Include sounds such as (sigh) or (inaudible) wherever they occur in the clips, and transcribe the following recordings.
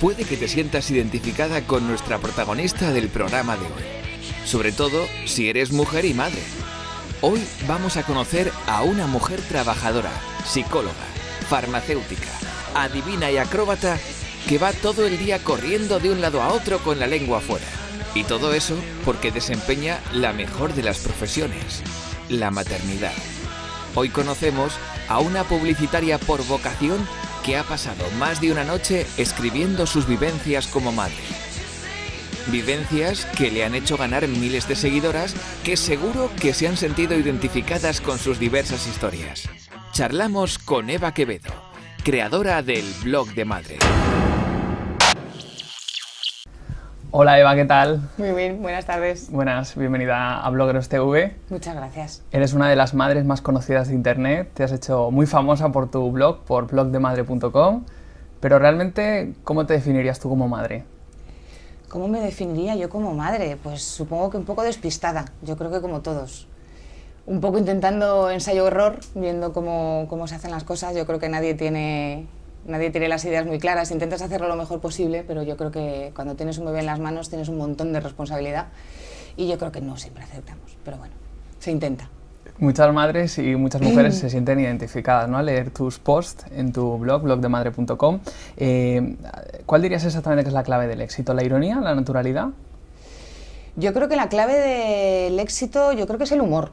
puede que te sientas identificada con nuestra protagonista del programa de hoy, sobre todo si eres mujer y madre. Hoy vamos a conocer a una mujer trabajadora, psicóloga, farmacéutica, adivina y acróbata que va todo el día corriendo de un lado a otro con la lengua afuera. Y todo eso porque desempeña la mejor de las profesiones, la maternidad. Hoy conocemos a una publicitaria por vocación que ha pasado más de una noche escribiendo sus vivencias como madre. Vivencias que le han hecho ganar miles de seguidoras que seguro que se han sentido identificadas con sus diversas historias. Charlamos con Eva Quevedo, creadora del blog de madre. Hola Eva, ¿qué tal? Muy bien, buenas tardes. Buenas, bienvenida a Bloggers TV. Muchas gracias. Eres una de las madres más conocidas de Internet, te has hecho muy famosa por tu blog, por blogdemadre.com, pero realmente, ¿cómo te definirías tú como madre? ¿Cómo me definiría yo como madre? Pues supongo que un poco despistada, yo creo que como todos. Un poco intentando ensayo-error, viendo cómo, cómo se hacen las cosas, yo creo que nadie tiene nadie tiene las ideas muy claras, intentas hacerlo lo mejor posible, pero yo creo que cuando tienes un bebé en las manos tienes un montón de responsabilidad y yo creo que no siempre aceptamos, pero bueno, se intenta. Muchas madres y muchas mujeres (clears throat) se sienten identificadas ¿no? al leer tus posts en tu blog, blogdemadre.com. Eh, ¿Cuál dirías exactamente que es la clave del éxito? ¿La ironía? ¿La naturalidad? Yo creo que la clave del éxito, yo creo que es el humor.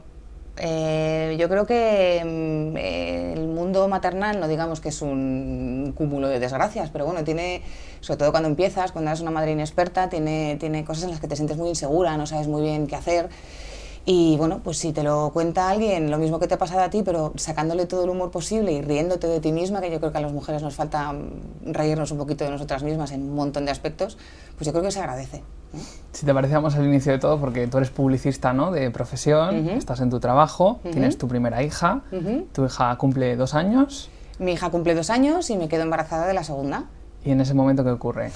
Eh, yo creo que mm, el mundo maternal, no digamos que es un cúmulo de desgracias, pero bueno, tiene, sobre todo cuando empiezas, cuando eres una madre inexperta, tiene, tiene cosas en las que te sientes muy insegura, no sabes muy bien qué hacer. Y bueno, pues si te lo cuenta alguien, lo mismo que te ha pasado a ti, pero sacándole todo el humor posible y riéndote de ti misma, que yo creo que a las mujeres nos falta mm, reírnos un poquito de nosotras mismas en un montón de aspectos, pues yo creo que se agradece. Si te parece, vamos al inicio de todo, porque tú eres publicista ¿no? de profesión, estás en tu trabajo, tienes tu primera hija, tu hija cumple dos años. Mi hija cumple dos años y me quedo embarazada de la segunda. ¿Y en ese momento qué ocurre?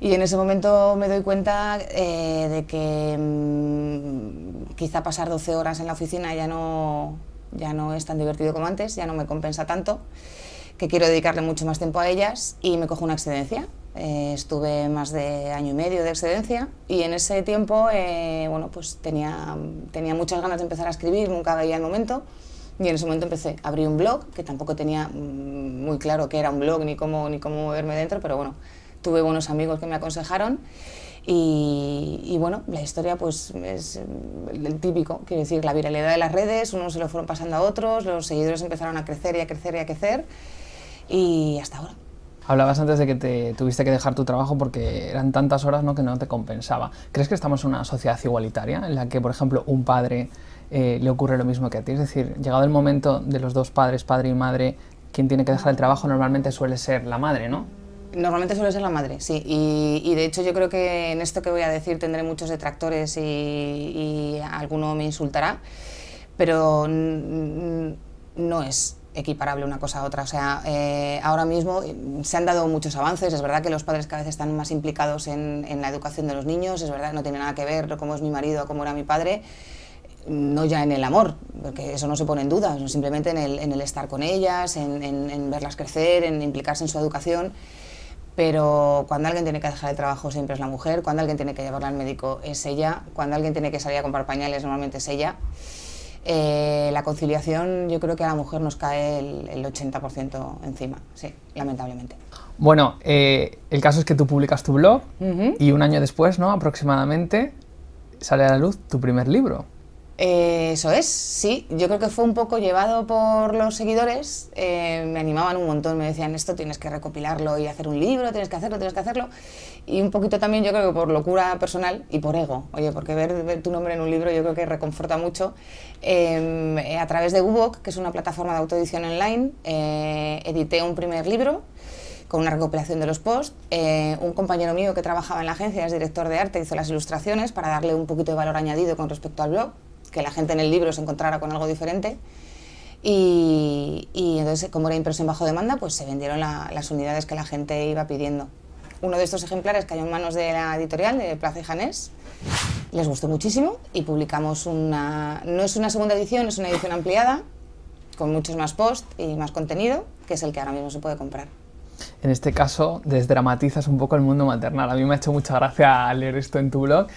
Y en ese momento me doy cuenta eh, de que mm, quizá pasar 12 horas en la oficina ya no, ya no es tan divertido como antes, ya no me compensa tanto, que quiero dedicarle mucho más tiempo a ellas y me cojo una excedencia. Eh, estuve más de año y medio de excedencia y en ese tiempo eh, bueno, pues tenía, tenía muchas ganas de empezar a escribir, nunca veía el momento y en ese momento empecé, abrí un blog, que tampoco tenía mm, muy claro qué era un blog ni cómo, ni cómo verme dentro, pero bueno, tuve buenos amigos que me aconsejaron y, bueno, la historia pues es el típico, quiero decir, la viralidad de las redes, unos se lo fueron pasando a otros, los seguidores empezaron a crecer y a crecer y a crecer y hasta ahora. Hablabas antes de que te tuviste que dejar tu trabajo porque eran tantas horas ¿no? que no te compensaba. ¿Crees que estamos en una sociedad igualitaria en la que, por ejemplo, un padre eh, le ocurre lo mismo que a ti? Es decir, llegado el momento de los dos padres, padre y madre, quien tiene que dejar el trabajo normalmente suele ser la madre, ¿no? Normalmente suele ser la madre, sí. Y, de hecho yo creo que en esto que voy a decir tendré muchos detractores y, alguno me insultará, pero no es equiparable una cosa a otra. O sea, eh, ahora mismo se han dado muchos avances, es verdad que los padres cada vez están más implicados en, la educación de los niños, es verdad no tiene nada que ver cómo es mi marido o cómo era mi padre, no ya en el amor, porque eso no se pone en duda, simplemente en el, estar con ellas, en, en verlas crecer, en implicarse en su educación pero cuando alguien tiene que dejar el trabajo siempre es la mujer, cuando alguien tiene que llevarla al médico es ella, cuando alguien tiene que salir a comprar pañales normalmente es ella. Eh, la conciliación yo creo que a la mujer nos cae el, 80% encima, sí, lamentablemente. Bueno, eh, el caso es que tú publicas tu blog y un año después, ¿no? Aproximadamente, sale a la luz tu primer libro. Eh, eso es, sí. Yo creo que fue un poco llevado por los seguidores. Eh, me animaban un montón, me decían esto tienes que recopilarlo y hacer un libro, tienes que hacerlo, tienes que hacerlo. Y un poquito también yo creo que por locura personal y por ego. Oye, porque ver, tu nombre en un libro yo creo que reconforta mucho. Em, eh, a través de Ubok, que es una plataforma de autoedición online, edité un primer libro con una recopilación de los posts. un compañero mío que trabajaba en la agencia, es director de arte, hizo las ilustraciones para darle un poquito de valor añadido con respecto al blog que la gente en el libro se encontrara con algo diferente. Y, entonces, como era impresión bajo demanda, pues se vendieron las unidades que la gente iba pidiendo. Uno de estos ejemplares cayó en manos de la editorial de Plaza y Janés, les gustó muchísimo y publicamos una, no es una segunda edición, es una edición ampliada, con muchos más posts y más contenido, que es el que ahora mismo se puede comprar. En este caso, desdramatizas un poco el mundo maternal. A mí me ha hecho mucha gracia leer esto en tu blog.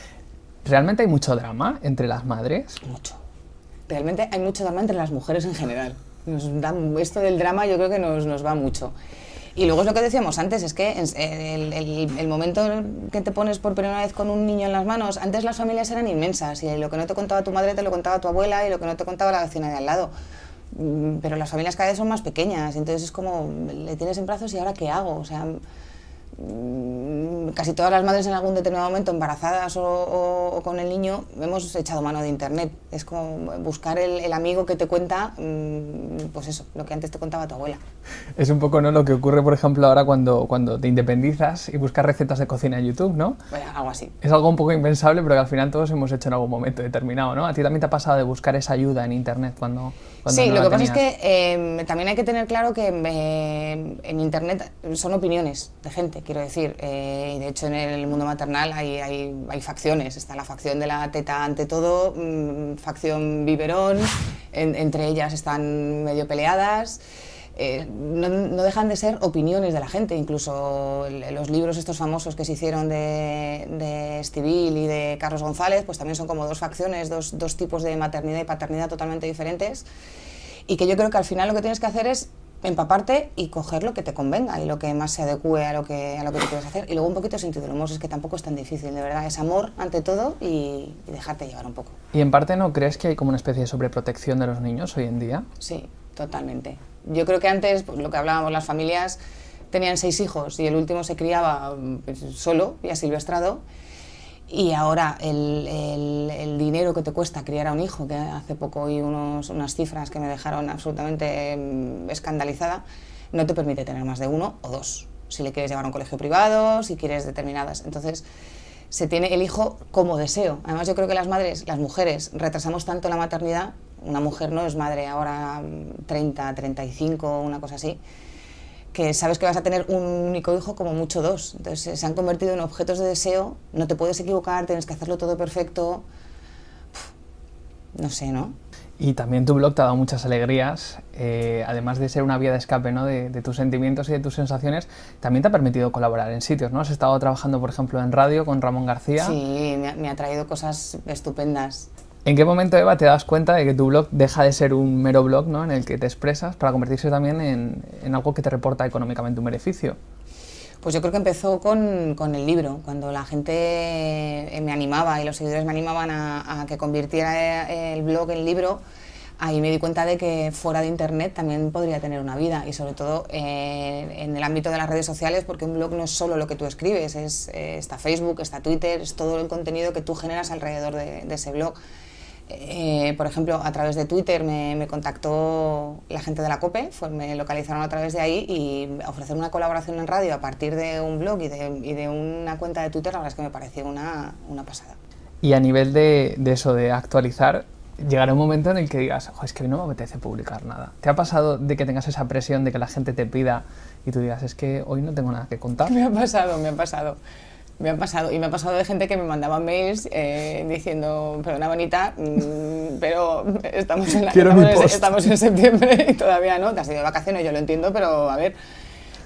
¿Realmente hay mucho drama entre las madres? Mucho. Realmente hay mucho drama entre las mujeres en general. Nos da, esto del drama yo creo que nos, nos va mucho. Y luego es lo que decíamos antes, es que el, el, el, momento que te pones por primera vez con un niño en las manos, antes las familias eran inmensas y lo que no te contaba tu madre te lo contaba tu abuela y lo que no te contaba la vecina de al lado. Mm, pero las familias cada vez son más pequeñas, entonces es como, le tienes en brazos y ahora qué hago. O sea, casi todas las madres en algún determinado momento embarazadas o, con el niño hemos echado mano de internet. Es como buscar el, amigo que te cuenta, mm, pues eso, lo que antes te contaba tu abuela. Es un poco ¿no? lo que ocurre, por ejemplo, ahora cuando, cuando te independizas y buscas recetas de cocina en YouTube, ¿no? Bueno, algo así. Es algo un poco impensable, pero que al final todos hemos hecho en algún momento determinado, ¿no? A ti también te ha pasado de buscar esa ayuda en internet cuando... sí, lo que pasa es que em, también hay que tener claro que em, en internet son opiniones de gente quiero decir. Eh, y de hecho en el mundo maternal hay, hay, hay, facciones. Está la facción de la teta ante todo, mmm, facción biberón, en, entre ellas están medio peleadas. Eh, no, no, dejan de ser opiniones de la gente, incluso los libros estos famosos que se hicieron de, de Estivil y de Carlos González, pues también son como dos facciones, dos, dos tipos de maternidad y paternidad totalmente diferentes, y que yo creo que al final lo que tienes que hacer es empaparte y coger lo que te convenga y lo que más se adecue a lo que, a lo que tú quieres hacer. Y luego un poquito de sentido del humor, es que tampoco es tan difícil, de verdad. Es amor ante todo y, y, dejarte llevar un poco. ¿Y en parte no crees que hay como una especie de sobreprotección de los niños hoy en día? Sí, totalmente. Yo creo que antes, pues, lo que hablábamos, las familias tenían seis hijos y el último se criaba pues, solo y asilvestrado y ahora el, el, el, dinero que te cuesta criar a un hijo, que hace poco oí unos, unas cifras que me dejaron absolutamente mm, escandalizada, no te permite tener más de uno o dos. Si le quieres llevar a un colegio privado, si quieres determinadas. Entonces, se tiene el hijo como deseo. Además, yo creo que las madres, las mujeres, retrasamos tanto la maternidad. Una mujer no es madre ahora 30, mm, 35, una cosa así que sabes que vas a tener un único hijo, como mucho dos. Entonces se han convertido en objetos de deseo, no te puedes equivocar, tienes que hacerlo todo perfecto. no sé, ¿no? Y también tu blog te ha dado muchas alegrías, eh, además de ser una vía de escape ¿no? de, de, tus sentimientos y de tus sensaciones, también te ha permitido colaborar en sitios, ¿no? Has estado trabajando, por ejemplo, en radio con Ramón García. Sí, me ha, me ha traído cosas estupendas. ¿En qué momento, Eva, te das cuenta de que tu blog deja de ser un mero blog ¿no? en el que te expresas para convertirse también en, en algo que te reporta económicamente un beneficio? Pues yo creo que empezó con, con, el libro, cuando la gente eh, me animaba y los seguidores me animaban a, que convirtiera el blog en libro, ahí me di cuenta de que fuera de Internet también podría tener una vida y sobre todo eh, en el ámbito de las redes sociales, porque un blog no es solo lo que tú escribes, es, eh, está Facebook, está Twitter, es todo el contenido que tú generas alrededor de, de ese blog. Eh, por ejemplo, a través de Twitter me, me, contactó la gente de la COPE, fue, me localizaron a través de ahí y ofrecer una colaboración en radio a partir de un blog y de, y de una cuenta de Twitter, la verdad es que me pareció una, una pasada. Y a nivel de, de, eso, de actualizar, llegará un momento en el que digas, es que no me apetece publicar nada. ¿Te ha pasado de que tengas esa presión de que la gente te pida y tú digas, es que hoy no tengo nada que contar? (laughs) Me ha pasado, me ha pasado. Me ha pasado, y me ha pasado de gente que me mandaba mails eh, diciendo, perdona bonita, mmm, pero estamos en, la, estamos, en, estamos, en, septiembre (laughs) y todavía no, te has ido de vacaciones, yo lo entiendo, pero a ver,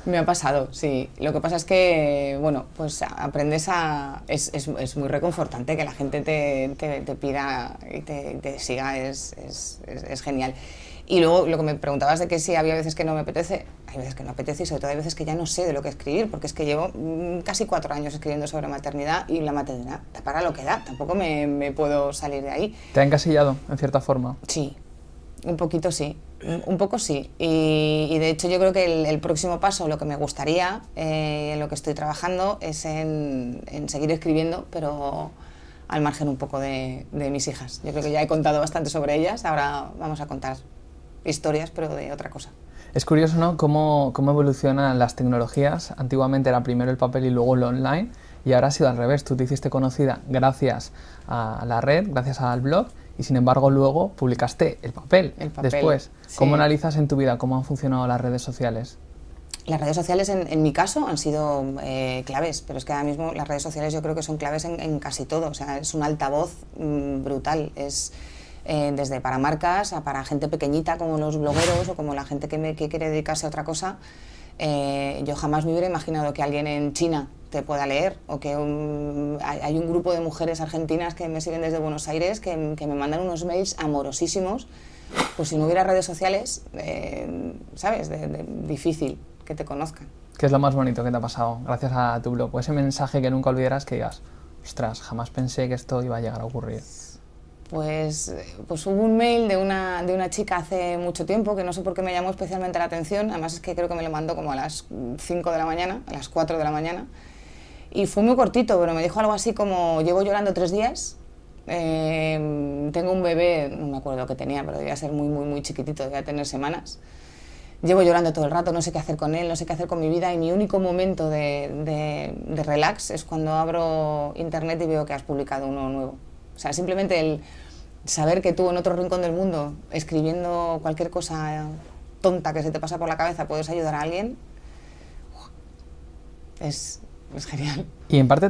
me ha pasado, sí. Lo que pasa es que, bueno, pues aprendes a... Es, es, es muy reconfortante que la gente te, te, te pida y te, te siga, es, es genial. Y luego lo que me preguntabas de que si había veces que no me apetece, hay veces que no apetece y sobre todo hay veces que ya no sé de lo que escribir, porque es que llevo casi cuatro años escribiendo sobre maternidad y la maternidad da para lo que da, tampoco me, me puedo salir de ahí. ¿Te ha encasillado en cierta forma? Sí, un poquito sí, un poco sí. Y, y de hecho yo creo que el, el, próximo paso, lo que me gustaría, eh, en lo que estoy trabajando, es en, en seguir escribiendo, pero al margen un poco de, de mis hijas. Yo creo que ya he contado bastante sobre ellas, ahora vamos a contar historias, pero de otra cosa. Es curioso, ¿no? Cómo, cómo evolucionan las tecnologías. Antiguamente era primero el papel y luego lo online, y ahora ha sido al revés. Tú te hiciste conocida gracias a la red, gracias al blog, y sin embargo luego publicaste el papel, el papel después. Sí. ¿Cómo analizas en tu vida cómo han funcionado las redes sociales? Las redes sociales en, en mi caso han sido eh, claves, pero es que ahora mismo las redes sociales yo creo que son claves en, en casi todo. O sea, es un altavoz mmm, brutal. Es, eh, desde para marcas a para gente pequeñita como los blogueros o como la gente que, me, que quiere dedicarse a otra cosa. Eh, yo jamás me hubiera imaginado que alguien en China te pueda leer o que hay, un grupo de mujeres argentinas que me siguen desde Buenos Aires que, me mandan unos mails amorosísimos. Pues si no hubiera redes sociales, eh, ¿sabes? De, difícil que te conozcan. ¿Qué es lo más bonito que te ha pasado gracias a tu blog? O ese mensaje que nunca olvidarás que digas, ostras, jamás pensé que esto iba a llegar a ocurrir. Pues, pues hubo un mail de una, de una chica hace mucho tiempo que no sé por qué me llamó especialmente la atención, además es que creo que me lo mandó como a las 5 de la mañana, a las 4 de la mañana, y fue muy cortito, pero me dijo algo así como, llevo llorando tres días, eh, tengo un bebé, no me acuerdo que tenía, pero debía ser muy, muy, muy chiquitito, debía tener semanas, llevo llorando todo el rato, no sé qué hacer con él, no sé qué hacer con mi vida, y mi único momento de, de, de relax es cuando abro internet y veo que has publicado uno nuevo. O sea, simplemente el saber que tú en otro rincón del mundo, escribiendo cualquier cosa tonta que se te pasa por la cabeza, puedes ayudar a alguien, es, es genial. Y en parte,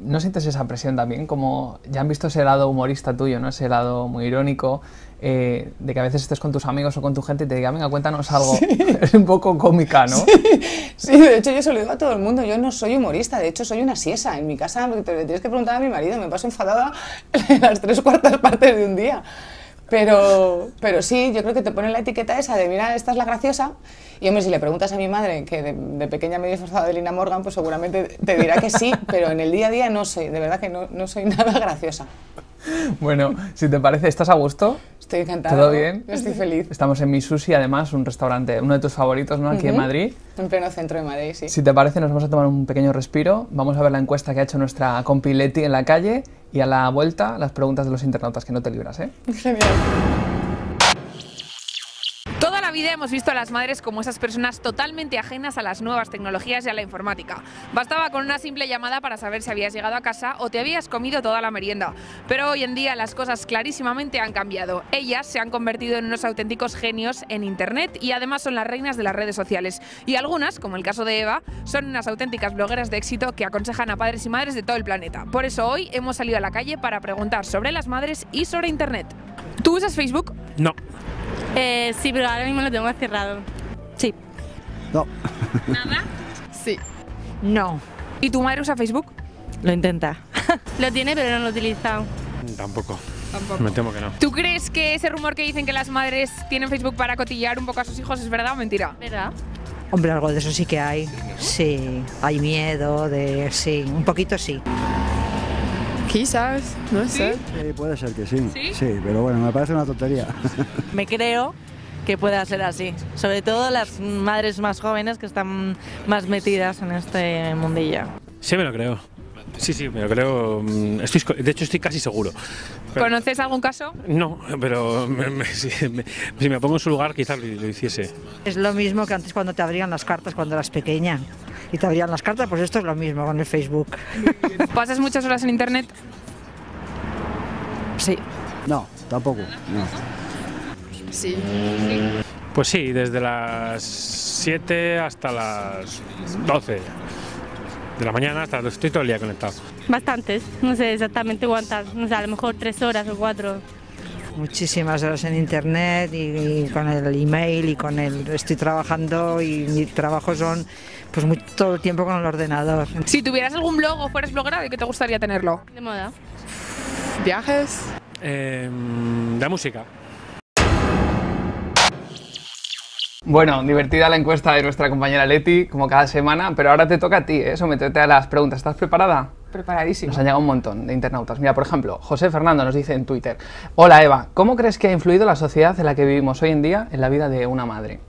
¿no sientes esa presión también? Como ya han visto ese lado humorista tuyo, ¿no? ese lado muy irónico, eh, de que a veces estés con tus amigos o con tu gente y te digan, venga, cuéntanos algo. (laughs) Es un poco cómica, ¿no? Sí. de hecho yo se lo digo a todo el mundo, yo no soy humorista, de hecho soy una siesa. En mi casa te tienes que preguntar a mi marido, me paso enfadada (laughs) las tres cuartas partes de un día. Pero, pero sí, yo creo que te ponen la etiqueta esa de, mira, esta es la graciosa. Y hombre, si le preguntas a mi madre, que de, pequeña me he disfrazado de Lina Morgan, pues seguramente te dirá que sí, (laughs) pero en el día a día no soy, de verdad que no, no soy (laughs) nada graciosa. Bueno, si te parece, ¿estás a gusto? Estoy encantada. ¿Todo bien? Estoy feliz. Estamos en Mi Sushi, además, un restaurante, uno de tus favoritos, ¿no? Aquí en Madrid. En pleno centro de Madrid, sí. Si te parece, nos vamos a tomar un pequeño respiro. Vamos a ver la encuesta que ha hecho nuestra compileti en la calle y a la vuelta las preguntas de los internautas, que no te libras, ¿eh? Genial hemos visto a las madres como esas personas totalmente ajenas a las nuevas tecnologías y a la informática. Bastaba con una simple llamada para saber si habías llegado a casa o te habías comido toda la merienda. Pero hoy en día las cosas clarísimamente han cambiado. Ellas se han convertido en unos auténticos genios en Internet y además son las reinas de las redes sociales. Y algunas, como el caso de Eva, son unas auténticas blogueras de éxito que aconsejan a padres y madres de todo el planeta. Por eso hoy hemos salido a la calle para preguntar sobre las madres y sobre Internet. ¿Tú usas Facebook? No. Eh, sí, pero ahora mismo lo tengo cerrado. Sí. No. ¿Nada? Sí. No. ¿Y tu madre usa Facebook? Lo intenta. (laughs) lo tiene, pero no lo utiliza. Tampoco. Tampoco. Me temo que no. ¿Tú crees que ese rumor que dicen que las madres tienen Facebook para cotillear un poco a sus hijos es verdad o mentira? ¿Verdad? Hombre, algo de eso sí que hay. Sí, hay miedo de... Sí, un poquito sí. Quizás, no sé. Sí, puede ser que sí. sí. pero bueno, me parece una tontería. (laughs) Me creo que pueda ser así. Sobre todo las madres más jóvenes que están más metidas en este mundillo. Sí, me lo creo. Sí, sí, me lo creo. Mm, de hecho, estoy casi seguro. ¿Conoces algún caso? No, pero si, me, pongo en su lugar, quizás lo, lo, hiciese. Es lo mismo que antes cuando te abrían las cartas cuando eras pequeña y te abrían las cartas, pues esto es lo mismo con el Facebook. (laughs) ¿Pasas muchas horas en internet? Sí. No, tampoco. No. Sí. Pues sí, desde las 7 hasta las 12 de la mañana hasta estoy todo el día conectado. Bastantes, no sé exactamente cuántas, no sé, a lo mejor tres horas o cuatro. Muchísimas horas en internet y, con el email y con el estoy trabajando y mi trabajo son pues todo el tiempo con el ordenador. Si tuvieras algún blog o fueras bloguera, ¿de qué te gustaría tenerlo? De moda. Viajes. Eh, de música. Bueno, divertida la encuesta de nuestra compañera Leti, como cada semana, pero ahora te toca a ti, ¿eh? someterte a las preguntas. ¿Estás preparada? Preparadísima. Nos han llegado un montón de internautas. Mira, por ejemplo, José Fernando nos dice en Twitter, Hola Eva, ¿cómo crees que ha influido la sociedad en la que vivimos hoy en día en la vida de una madre?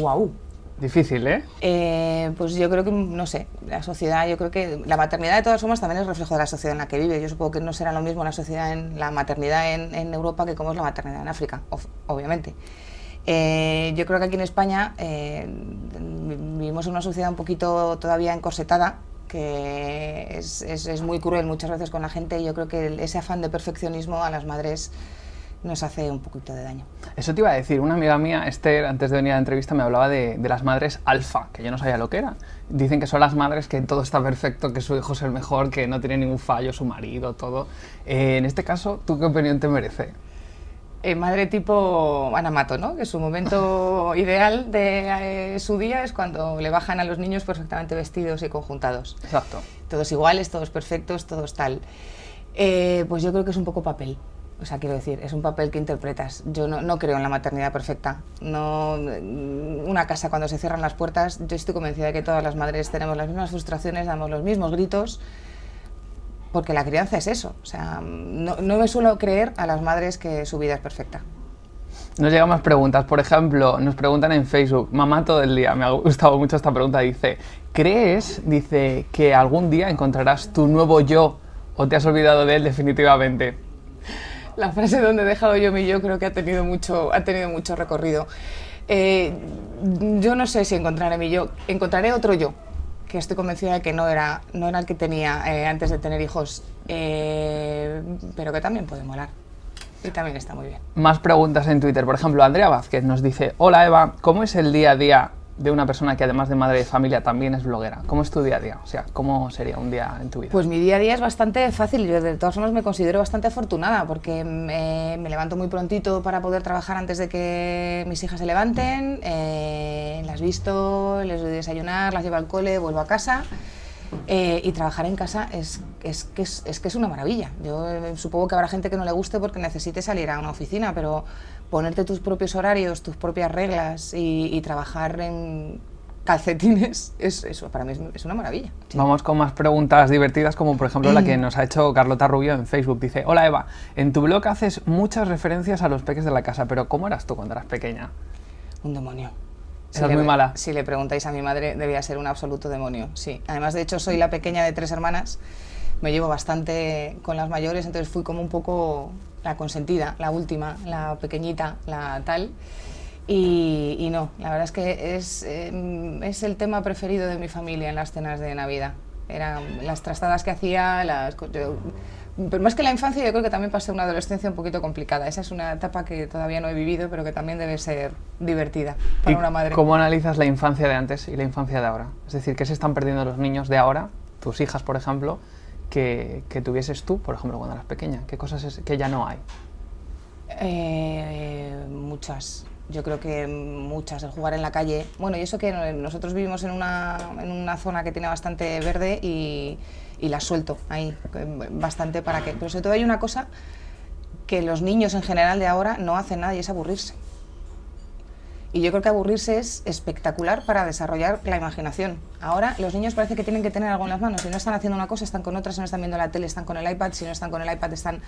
Wow. Difícil, ¿eh? ¿eh? Pues yo creo que, no sé, la sociedad, yo creo que la maternidad de todas formas también es reflejo de la sociedad en la que vive. Yo supongo que no será lo mismo la sociedad en la maternidad en, en Europa que como es la maternidad en África, obviamente. Eh, yo creo que aquí en España eh, vivimos en una sociedad un poquito todavía encorsetada, que es, es, muy cruel muchas veces con la gente y yo creo que ese afán de perfeccionismo a las madres nos hace un poquito de daño. Eso te iba a decir, una amiga mía, Esther, antes de venir a la entrevista me hablaba de, las madres alfa, que yo no sabía lo que era. Dicen que son las madres que todo está perfecto, que su hijo es el mejor, que no tiene ningún fallo, su marido, todo. Eh, en este caso, ¿tú qué opinión te merece? Eh, madre tipo Anamato, ¿no? Que su momento (laughs) ideal de eh, su día es cuando le bajan a los niños perfectamente vestidos y conjuntados. Exacto. Todos iguales, todos perfectos, todos tal. Eh, pues yo creo que es un poco papel. O sea, quiero decir, es un papel que interpretas. Yo no, no creo en la maternidad perfecta. No, una casa cuando se cierran las puertas, yo estoy convencida de que todas las madres tenemos las mismas frustraciones, damos los mismos gritos, porque la crianza es eso. O sea, no, no me suelo creer a las madres que su vida es perfecta. Nos llegan más preguntas. Por ejemplo, nos preguntan en Facebook, mamá todo el día, me ha gustado mucho esta pregunta, dice, ¿crees, dice, que algún día encontrarás tu nuevo yo o te has olvidado de él definitivamente? La frase donde he dejado yo mi yo creo que ha tenido mucho, ha tenido mucho recorrido. Eh, yo no sé si encontraré mi yo, encontraré otro yo, que estoy convencida de que no era, no era el que tenía eh, antes de tener hijos, eh, pero que también puede molar. Y también está muy bien. Más preguntas en Twitter. Por ejemplo, Andrea Vázquez nos dice, hola Eva, ¿cómo es el día a día de una persona que además de madre de familia también es bloguera? ¿Cómo es tu día a día? O sea, ¿cómo sería un día en tu vida? Pues mi día a día es bastante fácil. Yo de todas formas me considero bastante afortunada porque me, me levanto muy prontito para poder trabajar antes de que mis hijas se levanten. Eh, las visto, les doy desayunar, las llevo al cole, vuelvo a casa. Eh, y trabajar en casa es, es, que es, es, que es una maravilla. Yo eh, supongo que habrá gente que no le guste porque necesite salir a una oficina, pero ponerte tus propios horarios, tus propias reglas y, y trabajar en calcetines, (laughs) es, eso para mí es, es, una maravilla. Sí. Vamos con más preguntas divertidas, como por ejemplo la que (clears throat) nos ha hecho Carlota Rubio en Facebook. Dice, hola Eva, en tu blog haces muchas referencias a los peques de la casa, pero ¿cómo eras tú cuando eras pequeña? Un demonio. Si Eras muy mala. Si le preguntáis a mi madre, debía ser un absoluto demonio, sí. Además, de hecho, soy la pequeña de tres hermanas, me llevo bastante con las mayores, entonces fui como un poco la consentida, la última, la pequeñita, la tal. Y, y no, la verdad es que es, eh, es el tema preferido de mi familia en las cenas de Navidad. Eran las trastadas que hacía, las, yo, pero más que la infancia, yo creo que también pasé una adolescencia un poquito complicada. Esa es una etapa que todavía no he vivido, pero que también debe ser divertida para una madre. ¿Cómo analizas la infancia de antes y la infancia de ahora? Es decir, ¿qué se están perdiendo los niños de ahora, tus hijas, por ejemplo, que, que tuvieses tú, por ejemplo, cuando eras pequeña? ¿Qué cosas es, que ya no hay? Eh, muchas. Yo creo que muchas, el jugar en la calle. Bueno, y eso que nosotros vivimos en una, en una zona que tiene bastante verde y, y la suelto ahí bastante para que... Pero sobre todo hay una cosa que los niños en general de ahora no hacen nada y es aburrirse. Y yo creo que aburrirse es espectacular para desarrollar la imaginación. Ahora los niños parece que tienen que tener algo en las manos. Si no están haciendo una cosa, están con otra. Si no están viendo la tele, están con el iPad. Si no están con el iPad, están...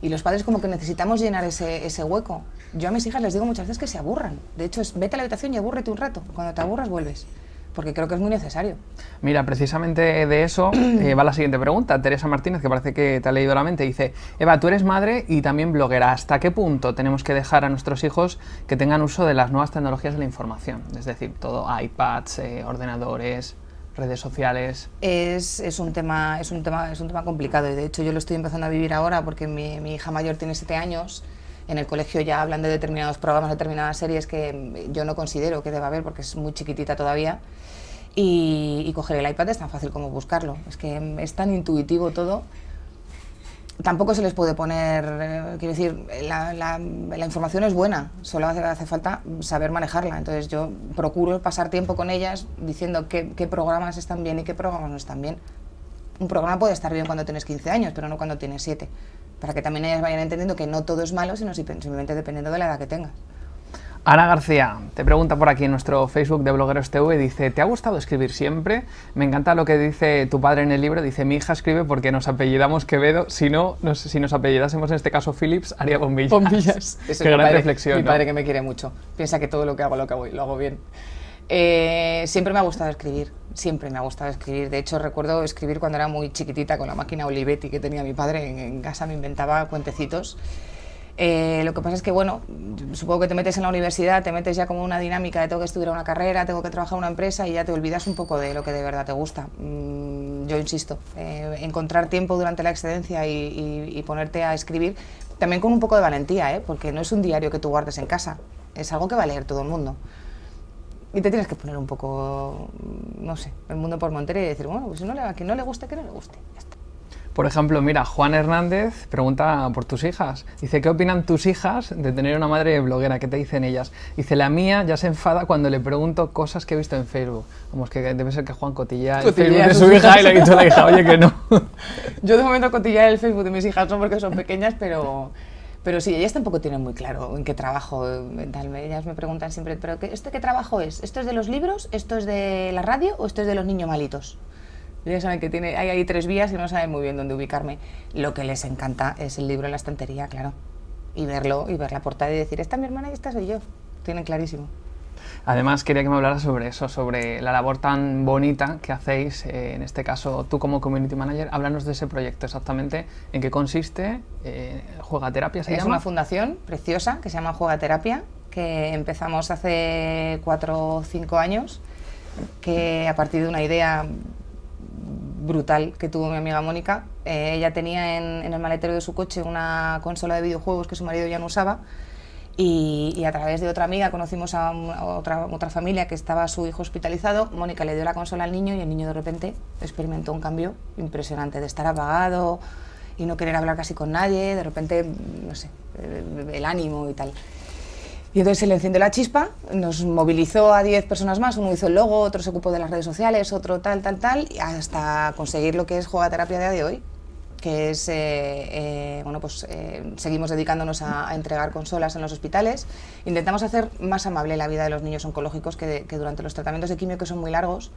Y los padres como que necesitamos llenar ese, ese hueco. Yo a mis hijas les digo muchas veces que se aburran. De hecho, es vete a la habitación y abúrrete un rato. Cuando te aburras, vuelves porque creo que es muy necesario. Mira, precisamente de eso (clears throat) eh, va la siguiente pregunta. Teresa Martínez, que parece que te ha leído la mente, dice, Eva, tú eres madre y también bloguera. ¿Hasta qué punto tenemos que dejar a nuestros hijos que tengan uso de las nuevas tecnologías de la información? Es decir, todo iPads, eh, ordenadores, redes sociales. Es, es, un tema, es, un tema, es un tema complicado y de hecho yo lo estoy empezando a vivir ahora porque mi, mi hija mayor tiene 7 años en el colegio ya hablan de determinados programas, determinadas series que yo no considero que deba haber porque es muy chiquitita todavía. Y, y, coger el iPad es tan fácil como buscarlo. Es que es tan intuitivo todo. Tampoco se les puede poner, eh, quiero decir, la, la, la, información es buena, solo hace, hace, falta saber manejarla. Entonces yo procuro pasar tiempo con ellas diciendo qué, qué programas están bien y qué programas no están bien. Un programa puede estar bien cuando tienes 15 años, pero no cuando tienes 7 para que también ellas vayan entendiendo que no todo es malo, sino simplemente dependiendo de la edad que tengas. Ana García te pregunta por aquí en nuestro Facebook de Blogueros TV, dice, ¿te ha gustado escribir siempre? Me encanta lo que dice tu padre en el libro, dice, mi hija escribe porque nos apellidamos Quevedo, si no, nos, si nos apellidásemos en este caso Phillips, haría bombillas. Bombillas. (laughs) Qué gran padre, reflexión. Mi ¿no? padre que me quiere mucho, piensa que todo lo que hago lo, que hago, lo hago bien. Eh, siempre me ha gustado escribir, siempre me ha gustado escribir. De hecho, recuerdo escribir cuando era muy chiquitita con la máquina Olivetti que tenía mi padre en, casa, me inventaba cuentecitos. Eh, lo que pasa es que, bueno, supongo que te metes en la universidad, te metes ya como una dinámica de tengo que estudiar una carrera, tengo que trabajar una empresa y ya te olvidas un poco de lo que de verdad te gusta. Mm, yo insisto, eh, encontrar tiempo durante la excedencia y, ponerte a escribir, también con un poco de valentía, ¿eh? porque no es un diario que tú guardes en casa, es algo que va a leer todo el mundo. Y te tienes que poner un poco, no sé, el mundo por montera y decir, bueno, pues si no le, a quien no le guste, que no le guste. Ya está. Por ejemplo, mira, Juan Hernández pregunta por tus hijas. Dice, ¿qué opinan tus hijas de tener una madre bloguera? ¿Qué te dicen ellas? Dice, la mía ya se enfada cuando le pregunto cosas que he visto en Facebook. Vamos, que debe ser que Juan cotilla el Cotillea Facebook de su hija hijas. y le ha dicho a la hija, oye, que no. (laughs) Yo de momento cotillear el Facebook de mis hijas no porque son pequeñas, pero, pero sí, ellas tampoco tienen muy claro en qué trabajo. tal. Ellas me preguntan siempre, ¿pero qué, esto qué trabajo es? ¿Esto es de los libros? ¿Esto es de la radio? ¿O esto es de los niños malitos? Ellas saben que tiene, hay tres vías y no saben muy bien dónde ubicarme. Lo que les encanta es el libro en la estantería, claro. Y verlo, y ver la portada y decir, esta es mi hermana y esta soy yo. Tienen clarísimo. Además, quería que me hablaras sobre eso, sobre la labor tan bonita que hacéis, eh, en este caso tú como Community Manager. Háblanos de ese proyecto exactamente, en qué consiste, eh, Juegaterapia se es llama. una fundación preciosa que se llama Juegaterapia, que empezamos hace cuatro o cinco años, que a partir de una idea brutal que tuvo mi amiga Mónica, eh, ella tenía en, en el maletero de su coche una consola de videojuegos que su marido ya no usaba. Y, y a través de otra amiga conocimos a, un- a otra, otra familia que estaba su hijo hospitalizado. Mónica le dio la consola al niño y el niño de repente experimentó un cambio impresionante de estar apagado y no querer hablar casi con nadie, de repente, no sé, el, el ánimo y tal. Y entonces se le encendió la chispa, nos movilizó a 10 personas más, uno hizo el logo, otro se ocupó de las redes sociales, otro tal, tal, tal, hasta conseguir lo que es Juegaterapia a día de hoy, que es, eh, eh, bueno, pues eh, seguimos dedicándonos a, a entregar consolas en los hospitales. Intentamos hacer más amable la vida de los niños oncológicos que, que durante los tratamientos de quimio, que son muy largos,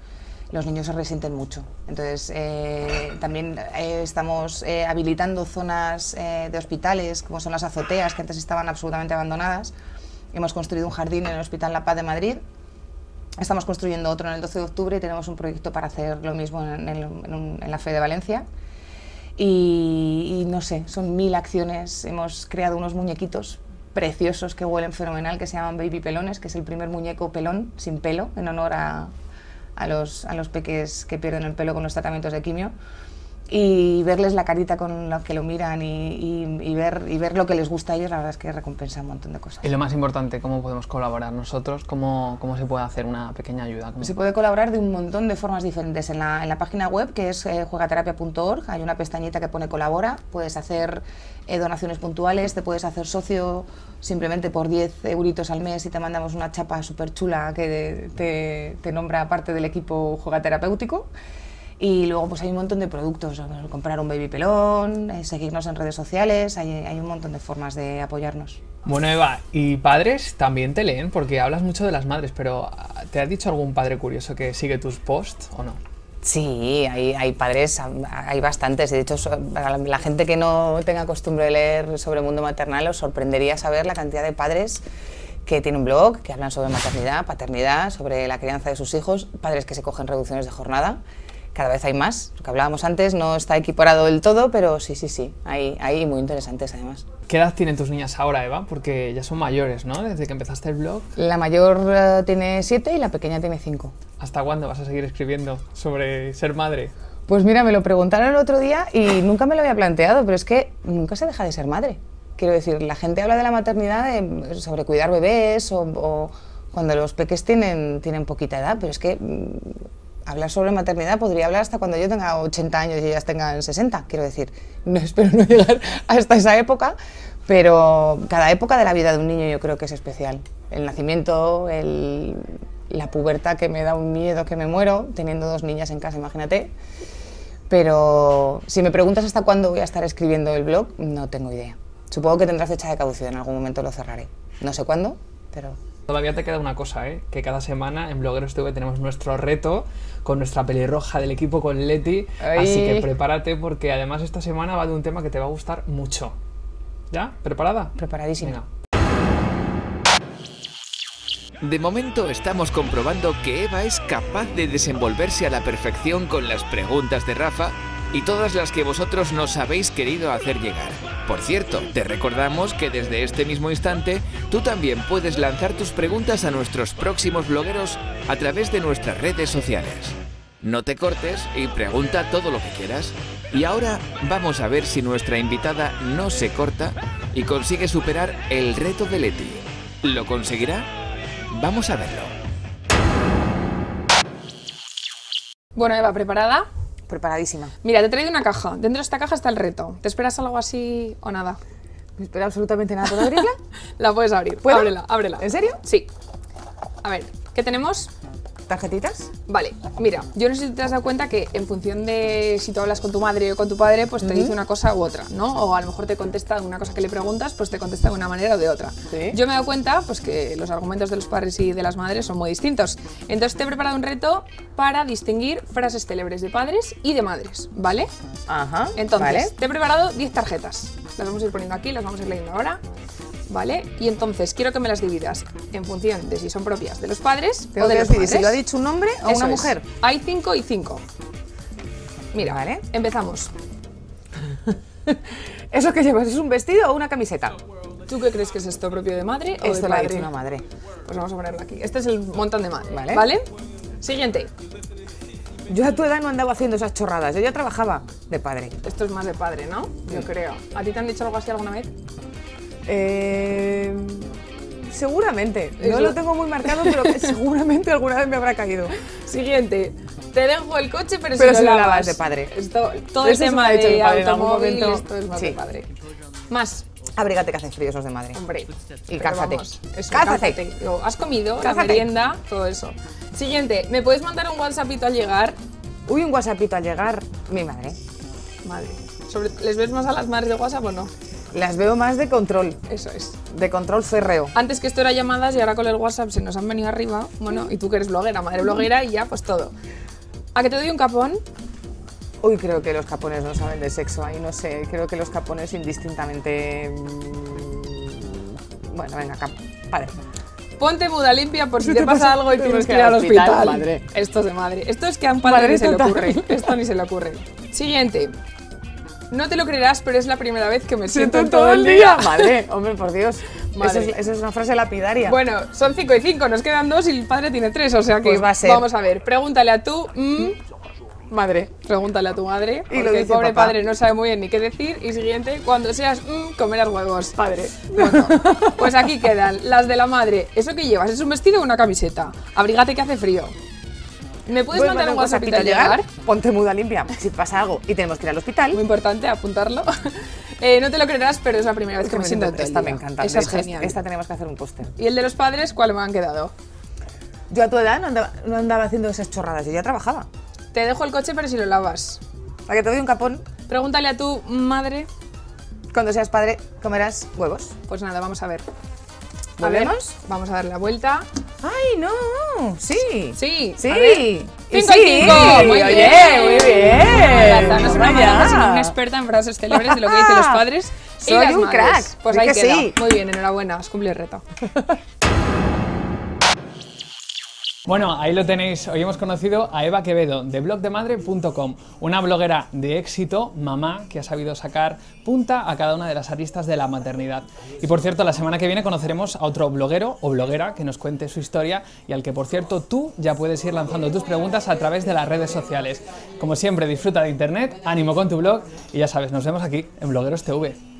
los niños se resienten mucho. Entonces, eh, también eh, estamos eh, habilitando zonas eh, de hospitales, como son las azoteas, que antes estaban absolutamente abandonadas. Hemos construido un jardín en el Hospital La Paz de Madrid. Estamos construyendo otro en el 12 de octubre y tenemos un proyecto para hacer lo mismo en, en- en un- en la FE de Valencia. Y, no sé, son mil acciones. Hemos creado unos muñequitos preciosos que huelen fenomenal, que se llaman Baby Pelones, que es el primer muñeco pelón, sin pelo, en honor a, a los, a los peques que pierden el pelo con los tratamientos de quimio. Y verles la carita con la que lo miran y, y- y ver, y ver lo que les gusta a ellos, la verdad es que recompensa un montón de cosas. Y lo más importante, ¿cómo podemos colaborar nosotros? ¿Cómo, cómo se puede hacer una pequeña ayuda? ¿Cómo- Se puede colaborar de un montón de formas diferentes. En la, en la página web, que es eh, juegaterapia.org, hay una pestañita que pone colabora. Puedes hacer eh, donaciones puntuales, te puedes hacer socio simplemente por 10 euritos al mes y te mandamos una chapa súper chula que te, te nombra parte del equipo juegaterapéutico. Y luego pues hay un montón de productos, comprar un baby pelón, eh, seguirnos en redes sociales, hay, hay un montón de formas de apoyarnos. Bueno, Eva, ¿y padres también te leen? Porque hablas mucho de las madres, pero ah, ¿te has dicho algún padre curioso que sigue tus posts o no? Sí, hay, hay padres, hay bastantes. De hecho, para la, la gente que no tenga costumbre de leer sobre el mundo maternal, os sorprendería saber la cantidad de padres que tienen un blog, que hablan sobre maternidad, paternidad, sobre la crianza de sus hijos, padres que se cogen reducciones de jornada. Cada vez hay más. Lo que hablábamos antes no está equiparado del todo, pero sí, sí, sí. Hay, hay muy interesantes además. ¿Qué edad tienen tus niñas ahora, Eva? Porque ya son mayores, ¿no? Desde que empezaste el blog. La mayor eh, tiene siete y la pequeña tiene cinco. ¿Hasta cuándo vas a seguir escribiendo sobre ser madre? Pues mira, me lo preguntaron el otro día y nunca me lo había planteado, pero es que nunca se deja de ser madre. Quiero decir, la gente habla de la maternidad de- sobre cuidar bebés o, o cuando los peques tienen, tienen poquita edad, pero es que mm, hablar sobre maternidad podría hablar hasta cuando yo tenga 80 años y ellas tengan 60. Quiero decir, (laughs) no espero no llegar hasta esa época, pero cada época de la vida de un niño yo creo que es especial. El nacimiento, el- la pubertad que me da un miedo que me muero, teniendo dos niñas en casa, imagínate. Pero si me preguntas hasta cuándo voy a estar escribiendo el blog, no tengo idea. Supongo que tendrá fecha de caducidad, en algún momento lo cerraré. No sé cuándo, pero Todavía te queda una cosa, ¿eh? Que cada semana en Blogueros TV tenemos nuestro reto con nuestra pelirroja del equipo con Leti. Ay. Así que prepárate porque además esta semana va de un tema que te va a gustar mucho. ¿Ya? ¿Preparada? preparadísima. Venga. De momento estamos comprobando que Eva es capaz de desenvolverse a la perfección con las preguntas de Rafa y todas las que vosotros nos habéis querido hacer llegar. Por cierto, te recordamos que desde este mismo instante tú también puedes lanzar tus preguntas a nuestros próximos blogueros a través de nuestras redes sociales. No te cortes y pregunta todo lo que quieras. Y ahora vamos a ver si nuestra invitada no se corta y consigue superar el reto de Leti. ¿Lo conseguirá? Vamos a verlo. Bueno, Eva, ¿preparada? Preparadísima. Mira, te he traído una caja. Dentro de esta caja está el reto. ¿Te esperas algo así o nada? No espero absolutamente nada. ¿Puedo abrirla? (laughs) La puedes abrir. ¿Puedo? Ábrela, ábrela. ¿En serio? Sí. A ver, ¿qué tenemos? ¿Tarjetitas? Vale, mira, yo no sé si te has dado cuenta que en función de si tú hablas con tu madre o con tu padre, pues te dice una cosa u otra, ¿no? O a lo mejor te contesta una cosa que le preguntas, pues te contesta de una manera o de otra. Sí. Yo me he dado cuenta pues que los argumentos de los padres y de las madres son muy distintos. Entonces te he preparado un reto para distinguir frases célebres de padres y de madres, ¿vale? Ajá. Entonces, vale. te he preparado 10 tarjetas. Las vamos a ir poniendo aquí, las vamos a ir leyendo ahora. ¿Vale? Y entonces quiero que me las dividas en función de si son propias de los padres Tengo o de que los decidir si lo ha dicho un hombre o Eso una es. mujer. Hay 5 y 5. Mira, Vale. empezamos. (laughs) ¿Eso que llevas es un vestido o una camiseta? ¿Tú qué crees que es esto propio de madre o Esto de lo ha padre? dicho una madre. Pues vamos a ponerlo aquí. Este es el montón de madre. Vale. ¿Vale? Siguiente. Yo a tu edad no andaba haciendo esas chorradas. Yo ya trabajaba de padre. Esto es más de padre, ¿no? Yo creo. ¿A ti te han dicho algo así alguna vez? Eh, seguramente. Eso. No lo tengo muy marcado, pero (laughs) seguramente alguna vez me habrá caído. Siguiente. Te dejo el coche, pero, Pero si lo lo lavas. de padre. Esto, todo el tema de algún automóvil, esto es más Sí. de padre. Más. Abrígate que hace frío esos de madre. Hombre. Y vamos, eso, Cálzate. Digo, Has comido, la merienda, todo eso. Siguiente. ¿Me puedes mandar un WhatsAppito al llegar? Uy, un WhatsAppito al llegar. Mi madre. Madre. Sobre- ¿Les ves más a las madres de WhatsApp o no? Las veo más de control. Eso es. De control férreo. Antes que esto era llamadas y ahora con el WhatsApp se nos han venido arriba. Bueno, y tú que eres bloguera, madre bloguera y ya, pues todo. ¿A que te doy un capón? Uy, creo que los capones no saben de sexo. Ahí no sé. Creo que los capones indistintamente. mm, Bueno, venga, cap padre. Ponte muda limpia por si te pasa algo y tienes que ir al hospital. madre. Esto es de madre. Esto es que a un padre Madre ni se le total. ocurre. Esto ni se le ocurre. Siguiente. No te lo creerás, pero es la primera vez que me siento, en todo el día. Madre, hombre, por Dios. Eso es, una frase lapidaria. Bueno, son cinco y cinco, nos quedan dos y el padre tiene tres, o sea que Pues va a ser. vamos a ver. Pregúntale a tu mm, madre. pregúntale a tu madre, Y porque el pobre papá. padre no sabe muy bien ni qué decir. Y siguiente, cuando seas mm, comerás huevos. Padre. Bueno, pues aquí quedan las de la madre. ¿Eso que llevas? ¿Es un vestido o una camiseta? Abrígate que hace frío. ¿Me puedes ¿Puedes mandar un WhatsApp al llegar? Ponte muda limpia. Si pasa algo y tenemos que ir al hospital. Muy importante apuntarlo. Eh, no te lo creerás, pero es la primera vez que me siento todo el Esta me encanta. Esa es genial. Esta tenemos que hacer un póster. ¿Y el de los padres cuál me han quedado? Yo a tu edad no andaba, no andaba haciendo esas chorradas. Yo ya trabajaba. Te dejo el coche, pero si lo lavas. Para que te doy un capón, Pregúntale a tu madre. cuando seas padre comerás huevos. Pues nada, vamos a ver. A ver, ¿Volvemos? vamos a darle la vuelta. ¡Ay, no! Sí. Sí, Sí. Cinco sí. y cinco. Muy Oye, bien. muy bien. Marta, no es una sino una experta en frases célebres de lo que dicen los padres y Soy las un madres. crack. Pues ahí que queda. sí. Muy bien, enhorabuena, has cumplido el reto. (laughs) Bueno, ahí lo tenéis. Hoy hemos conocido a Eva Quevedo de blogdemadre.com, una bloguera de éxito, mamá, que ha sabido sacar punta a cada una de las aristas de la maternidad. Y por cierto, la semana que viene conoceremos a otro bloguero o bloguera que nos cuente su historia y al que, por cierto, tú ya puedes ir lanzando tus preguntas a través de las redes sociales. Como siempre, disfruta de internet, ánimo con tu blog y ya sabes, nos vemos aquí en Blogueros TV.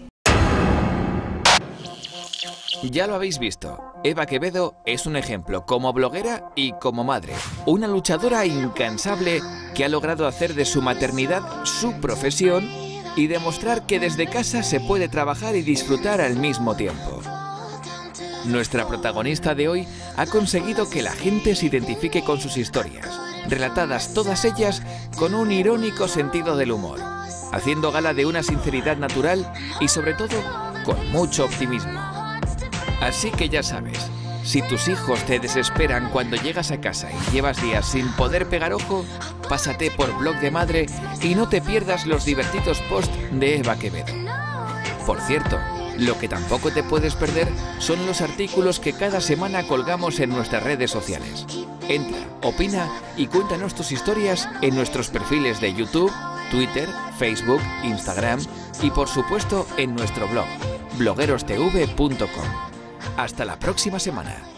Ya lo habéis visto, Eva Quevedo es un ejemplo como bloguera y como madre, una luchadora incansable que ha logrado hacer de su maternidad su profesión y demostrar que desde casa se puede trabajar y disfrutar al mismo tiempo. Nuestra protagonista de hoy ha conseguido que la gente se identifique con sus historias, relatadas todas ellas con un irónico sentido del humor, haciendo gala de una sinceridad natural y sobre todo con mucho optimismo. Así que ya sabes, si tus hijos te desesperan cuando llegas a casa y llevas días sin poder pegar ojo, pásate por blog de madre y no te pierdas los divertidos posts de Eva Quevedo. Por cierto, lo que tampoco te puedes perder son los artículos que cada semana colgamos en nuestras redes sociales. Entra, opina y cuéntanos tus historias en nuestros perfiles de YouTube, Twitter, Facebook, Instagram y por supuesto en nuestro blog, bloguerostv.com. Hasta la próxima semana.